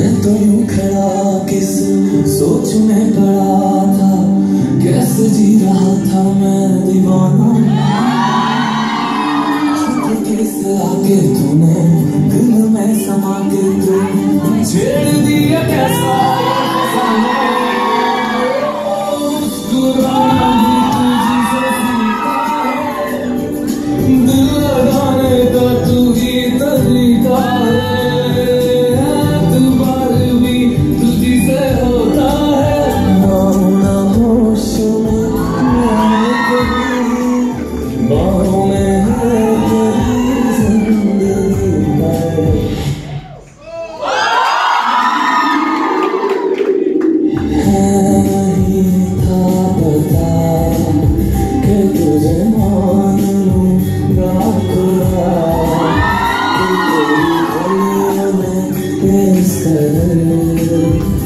मैं तो यूँ खड़ा किस सोच में पड़ा था? कैसे जी रहा था मैं दीवाना? कैसे आके तूने दिल में समा के तू? छेड़ दिया कैसा कि